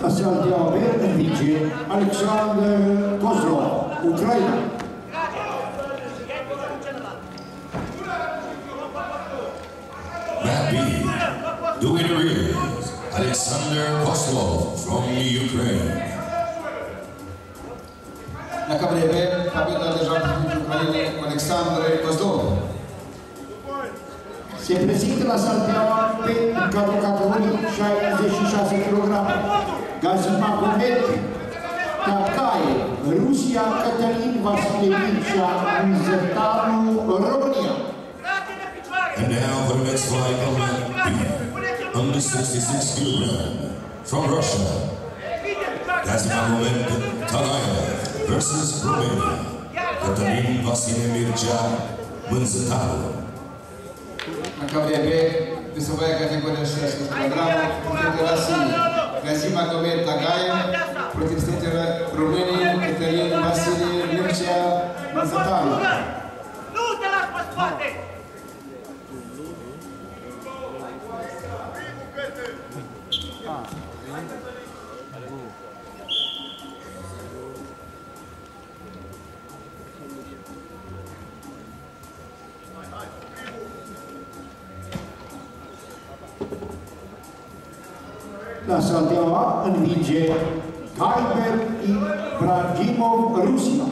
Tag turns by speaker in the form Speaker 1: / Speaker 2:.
Speaker 1: Salteaua B învinge Alexander Kozlov, Ucraina.
Speaker 2: Mat B. The winner is Alexander Koslov from Ukraine.
Speaker 3: На КВД победа державы Украины Александр Козлов.
Speaker 1: Se prezintă la Salteaua pe cadrul categoriei 66 kg. Gazimagomed Takae, Rusia, Cătălin Vasile Mircea, Zătanu, România.
Speaker 2: And now for the next fight on Mat B. Under 66 kilogram from Russia. Gazimagomed Talayev versus Romania. Cătălin Vasile Mircea Mânzătaru.
Speaker 3: На КВД весовая категория 60 кг. Против России Газим Агомед Тагаев. Против представителя Румынии Катерин Василий Мирча Мазатану.
Speaker 4: Nu te lași pe spate!
Speaker 1: La Salteaua învinge Kaiber Ibrahimov, Rusia.